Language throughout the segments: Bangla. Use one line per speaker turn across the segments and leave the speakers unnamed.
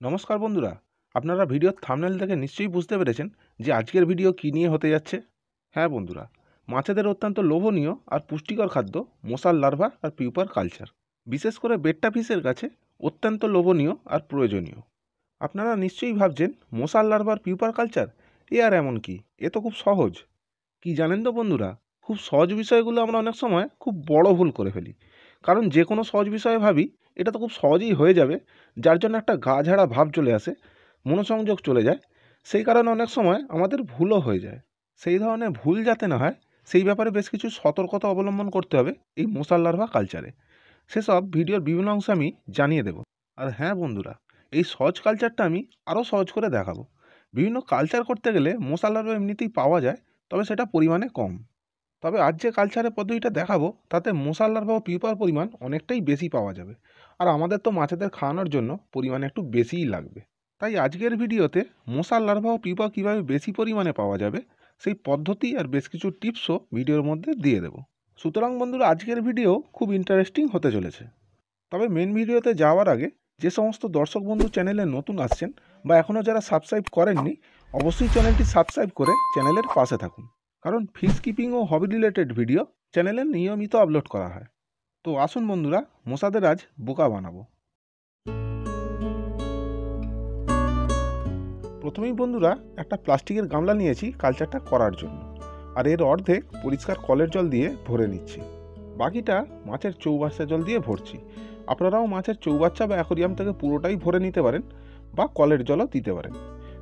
নমস্কার বন্ধুরা, আপনারা ভিডিওর থামনেল থেকে নিশ্চয়ই বুঝতে পেরেছেন যে আজকের ভিডিও কী নিয়ে হতে যাচ্ছে। হ্যাঁ বন্ধুরা, মাছেদের অত্যন্ত লোভনীয় আর পুষ্টিকর খাদ্য, মশার লার্ভা আর পিউপার কালচার বিশেষ করে বেট্টা ফিসের কাছে অত্যন্ত লোভনীয় আর প্রয়োজনীয়। আপনারা নিশ্চয়ই ভাবছেন, মশার লার্ভা আর পিউপার কালচার এ আর এমন কি? এ তো খুব সহজ। কি জানেন তো বন্ধুরা, খুব সহজ বিষয়গুলো আমরা অনেক সময় খুব বড় ভুল করে ফেলি। কারণ যে কোনো সহজ বিষয়ে ভাবি এটা তো খুব সহজেই হয়ে যাবে। যার জন্য একটা গা ঝাড়া ভাব চলে আসে, মনোসংযোগ চলে যায়। সেই কারণে অনেক সময় আমাদের ভুলও হয়ে যায়। সেই ধরনের ভুল যাতে না হয়, সেই ব্যাপারে বেশ কিছু সতর্কতা অবলম্বন করতে হবে এই মশার লার্ভা কালচারে। সেসব ভিডিওর বিভিন্ন অংশে আমি জানিয়ে দেব। আর হ্যাঁ বন্ধুরা, এই সহজ কালচারটা আমি আরও সহজ করে দেখাবো। বিভিন্ন কালচার করতে গেলে মশার লার্ভা এমনিতেই পাওয়া যায়, তবে সেটা পরিমাণে কম। তবে আজ যে কালচারের পদ্ধতিটা দেখাবো, তাতে মশার লার্ভা ও পিউপার পরিমাণ অনেকটাই বেশি পাওয়া যাবে। আর আমাদের তো মাছেদের খাওয়ানোর জন্য পরিমাণে একটু বেশিই লাগবে। তাই আজকের ভিডিওতে মশার লার্ভা ও পিপা কীভাবে বেশি পরিমাণে পাওয়া যাবে, সেই পদ্ধতি আর বেশ কিছু টিপসও ভিডিওর মধ্যে দিয়ে দেব। সুতরাং বন্ধুরা, আজকের ভিডিও খুব ইন্টারেস্টিং হতে চলেছে। তবে মেন ভিডিওতে যাওয়ার আগে যে সমস্ত দর্শক বন্ধু চ্যানেলে নতুন আসছেন বা এখনও যারা সাবস্ক্রাইব করেননি, অবশ্যই চ্যানেলটি সাবস্ক্রাইব করে চ্যানেলের পাশে থাকুন। কারণ ফিশ কিপিং ও হবি রিলেটেড ভিডিও চ্যানেলে নিয়মিত আপলোড করা হয়। তো আসুন বন্ধুরা মশাদের আজ বোকা বানাবো। প্রথমেই বন্ধুরা, একটা প্লাস্টিকের গামলা নিয়েছি কালচারটা করার জন্য। আর এর অর্ধেক পরিষ্কার কলের জল দিয়ে ভরে নিচ্ছি। বাকিটা মাছের চৌবাচ্চা জল দিয়ে ভরছি। আপনারাও মাছের চৌবাচ্চা বা অ্যাকোরিয়াম থেকে পুরোটাই ভরে নিতে পারেন বা কলের জলও দিতে পারেন।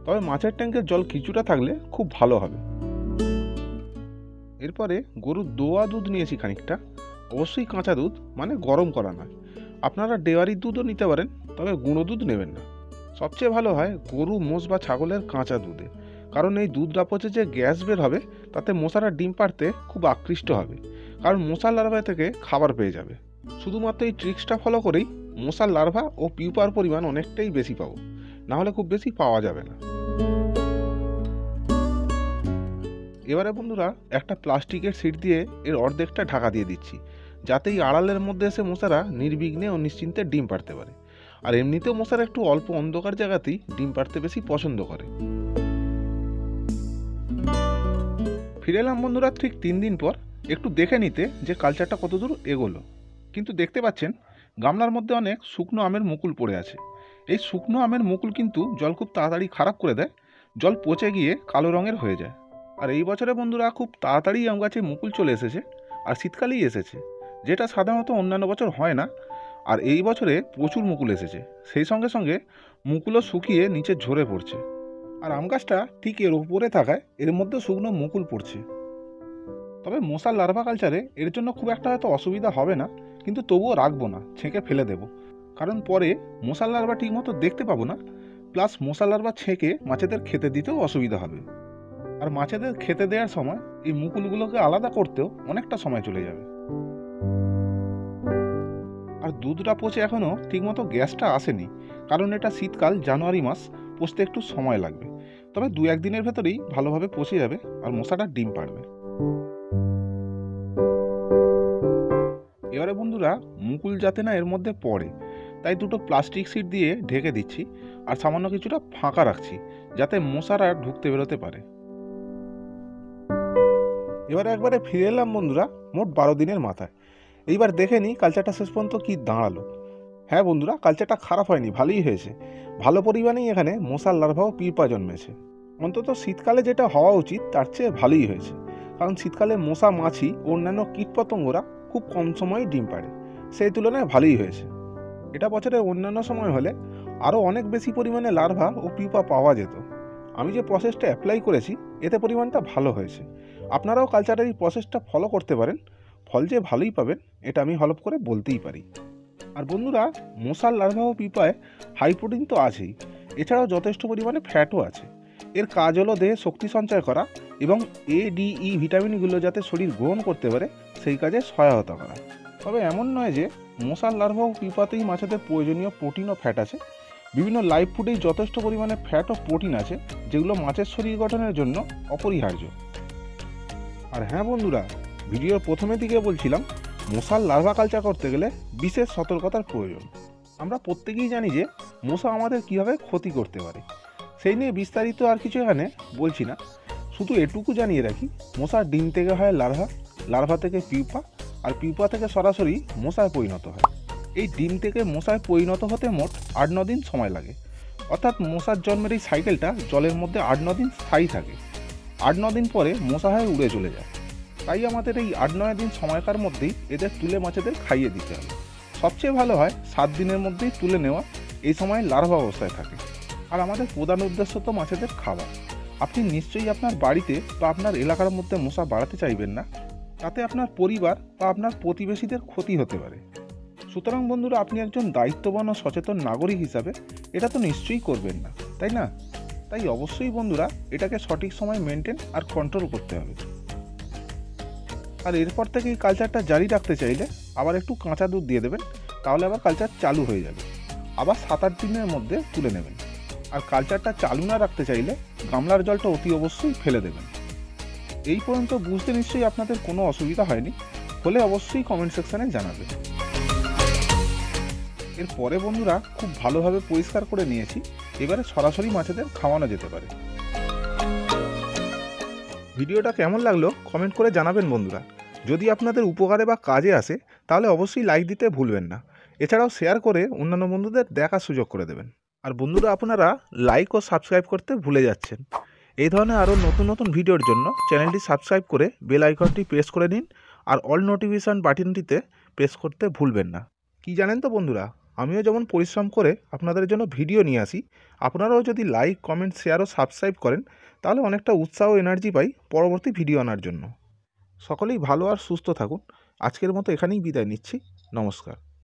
তবে মাছের ট্যাঙ্কের জল কিছুটা থাকলে খুব ভালো হবে। এরপরে গরুর দোয়া দুধ নিয়েছি খানিকটা। অবশ্যই কাঁচা দুধ মানে গরম করা নয়। আপনারা ডেয়ারির দুধও নিতে পারেন, তবে গুঁড়ো দুধ নেবেন না। সবচেয়ে ভালো হয় গরু, মোষ বা ছাগলের কাঁচা দুধে। কারণ এই দুধটা পচে যে গ্যাস বের হবে, তাতে মশারা ডিম পাড়তে খুব আকৃষ্ট হবে। কারণ মশার লার্ভা থেকে খাবার পেয়ে যাবে। শুধুমাত্র এই ট্রিক্সটা ফলো করেই মশার লার্ভা ও পিউপার পরিমাণ অনেকটাই বেশি পাবো। নাহলে খুব বেশি পাওয়া যাবে না। এবারে বন্ধুরা, একটা প্লাস্টিকের সিট দিয়ে এর অর্ধেকটা ঢাকা দিয়ে দিচ্ছি। যাতে এই আড়ালের মধ্যে এসে মশারা নির্বিঘ্নে ও নিশ্চিন্তে ডিম পাড়তে পারে। আর এমনিতেও মশারা একটু অল্প অন্ধকার জায়গাতেই ডিম পাড়তে বেশি পছন্দ করে। ফিরে এলাম বন্ধুরা ঠিক তিন দিন পর। একটু দেখে নিতে যে কালচারটা কতদূর এগোলো। কিন্তু দেখতে পাচ্ছেন, গামলার মধ্যে অনেক শুকনো আমের মুকুল পড়ে আছে। এই শুকনো আমের মুকুল কিন্তু জল খুব তাড়াতাড়ি খারাপ করে দেয়। জল পচে গিয়ে কালো রঙের হয়ে যায়। আর এই বছরে বন্ধুরা খুব তাড়াতাড়ি আম গাছে মুকুল চলে এসেছে, আর শীতকালেই এসেছে, যেটা সাধারণত অন্যান্য বছর হয় না। আর এই বছরে প্রচুর মুকুল এসেছে, সেই সঙ্গে সঙ্গে মুকুলও শুকিয়ে নিচে ঝরে পড়ছে। আর আম গাছটা ঠিক এর উপরে থাকায় এর মধ্যে শুকনো মুকুল পড়ছে। তবে মশার লার্ভা কালচারে এর জন্য খুব একটা হয়তো অসুবিধা হবে না, কিন্তু তবুও রাখব না, ছেঁকে ফেলে দেব। কারণ পরে মশার লার্ভা ঠিকমতো দেখতে পাবো না, প্লাস মশার লার্ভা ছেঁকে মাছেদের খেতে দিতেও অসুবিধা হবে। আর মাছেদের খেতে দেওয়ার সময় এই মুকুলগুলোকে আলাদা করতেও অনেকটা সময় চলে যাবে। আর দুধটা পচে এখনও ঠিকমতো গ্যাসটা আসেনি, কারণ এটা শীতকাল, জানুয়ারি মাস, পচতে একটু সময় লাগবে। তবে দু একদিনের ভেতরেই ভালোভাবে পচে যাবে আর মশাটা ডিম পাড়বে। এবারে বন্ধুরা, মুকুল যাতে না এর মধ্যে পড়ে, তাই দুটো প্লাস্টিক সিট দিয়ে ঢেকে দিচ্ছি আর সামান্য কিছুটা ফাঁকা রাখছি, যাতে মশারা ঢুকতে বেরোতে পারে। এবারে একবারে ফিরে এলাম বন্ধুরা, মোট বারো দিনের মাথায়। এইবার দেখে নিই কালচারটা শেষ পর্যন্ত কী দাঁড়াল। হ্যাঁ বন্ধুরা কালচারটা খারাপ হয়নি, ভালোই হয়েছে। ভালো পরিমাণেই এখানে মশার লার্ভা ও পিপা জন্মেছে। অন্তত শীতকালে যেটা হওয়া উচিত, তার চেয়ে ভালোই হয়েছে। কারণ শীতকালে মশা, মাছি অন্যান্য কীটপতঙ্গরা খুব কম সময়ে ডিম পাড়ে। সেই তুলনায় ভালোই হয়েছে। এটা বছরের অন্যান্য সময় হলে আরও অনেক বেশি পরিমাণে লার্ভা ও পিপা পাওয়া যেত। আমি যে প্রসেসটা অ্যাপ্লাই করেছি, এতে পরিমাণটা ভালো হয়েছে। আপনারাও কালচারের এই প্রসেসটা ফলো করতে পারেন। ফল যে ভালোই পাবেন, এটা আমি হলপ করে বলতেই পারি। আর বন্ধুরা, মশার লার্ভা ও পিপায় হাই প্রোটিন তো আছেই। এছাড়াও যথেষ্ট পরিমাণে ফ্যাটও আছে। এর কাজ হলো দেহে শক্তি সঞ্চয় করা এবং এ ডি ই ভিটামিনগুলো যাতে শরীর গ্রহণ করতে পারে, সেই কাজে সহায়তা করা। তবে এমন নয় যে মশার লার্ভা ও পিপাতেই মাছেদের প্রয়োজনীয় প্রোটিন ও ফ্যাট আছে। বিভিন্ন লাইভ ফুডেই যথেষ্ট পরিমাণে ফ্যাট ও প্রোটিন আছে, যেগুলো মাছের শরীর গঠনের জন্য অপরিহার্য। আর হ্যাঁ বন্ধুরা, ভিডিওর প্রথমের দিকে বলছিলাম, মশার লার্ভা কালচার করতে গেলে বিশেষ সতর্কতার প্রয়োজন। আমরা প্রত্যেকেই জানি যে মশা আমাদের কীভাবে ক্ষতি করতে পারে। সেই নিয়ে বিস্তারিত আর কিছু এখানে বলছি না। শুধু এটুকু জানিয়ে রাখি, মশার ডিম থেকে হয় লার্ভা লার্ভা থেকে পিউপা, আর পিউপা থেকে সরাসরি মশায় পরিণত হয়। এই ডিম থেকে মশায় পরিণত হতে মোট আট ন দিন সময় লাগে। অর্থাৎ মশার জন্মের এই সাইকেলটা জলের মধ্যে আট ন দিন স্থায়ী থাকে। আট ন দিন পরে মশা হয়ে উড়ে চলে যায়। তাই আমাদের এই আট নয় দিন সময়কার মধ্যেই এদের তুলে মাছেদের খাইয়ে দিতে হবে। সবচেয়ে ভালো হয় সাত দিনের মধ্যেই তুলে নেওয়া, এই সময় লার্ভা অবস্থায় থাকে। আর আমাদের প্রধান উদ্দেশ্য তো মাছেদের খাবার আপনি নিশ্চয়ই আপনার বাড়িতে বা আপনার এলাকার মধ্যে মশা বাড়াতে চাইবেন না? তাতে আপনার পরিবার বা আপনার প্রতিবেশীদের ক্ষতি হতে পারে। সুতরাং বন্ধুরা, আপনি একজন দায়িত্ববান ও সচেতন নাগরিক হিসাবে এটা তো নিশ্চয়ই করবেন না, তাই না? তাই অবশ্যই বন্ধুরা, এটাকে সঠিক সময় মেনটেন আর কন্ট্রোল করতে হবে। আর এরপর থেকে এই কালচারটা জারি রাখতে চাইলে আবার একটু কাঁচা দুধ দিয়ে দেবেন, তাহলে আবার কালচার চালু হয়ে যাবে। আবার সাত আট দিনের মধ্যে তুলে নেবেন। আর কালচারটা চালু না রাখতে চাইলে গামলার জলটা অতি অবশ্যই ফেলে দেবেন। এই পর্যন্ত বুঝতে নিশ্চয়ই আপনাদের কোনো অসুবিধা হয়নি, হলে অবশ্যই কমেন্ট সেকশানে জানাবেন। এর পরে বন্ধুরা, খুব ভালোভাবে পরিষ্কার করে নিয়েছি। এবারে সরাসরি মাছেদের খাওয়ানো যেতে পারে। ভিডিওটা কেমন লাগল কমেন্ট করে জানাবেন বন্ধুরা। যদি আপনাদের উপকারে বা কাজে আসে, তাহলে অবশ্যই লাইক দিতে ভুলবেন না। এছাড়াও শেয়ার করে অন্যান্য বন্ধুদের দেখার সুযোগ করে দেবেন। আর বন্ধুরা, আপনারা লাইক ও সাবস্ক্রাইব করতে ভুলে যাচ্ছেন। এই ধরনের আরও নতুন নতুন ভিডিওর জন্য চ্যানেলটি সাবস্ক্রাইব করে বেল আইকনটি প্রেস করে নিন। আর অল নোটিফিকেশান বাটনটিতে প্রেস করতে ভুলবেন না। কি জানেন তো বন্ধুরা? আমিও যেমন পরিশ্রম করে আপনাদের জন্য ভিডিও নিয়ে আসি, আপনারাও যদি লাইক কমেন্ট শেয়ার ও সাবস্ক্রাইব করেন, তাহলে অনেকটা উৎসাহ এনার্জি পাই পরবর্তী ভিডিও আনার জন্য। সকলেই ভালো আর সুস্থ থাকুন। আজকের মতো এখানেই বিদায় নিচ্ছি। নমস্কার।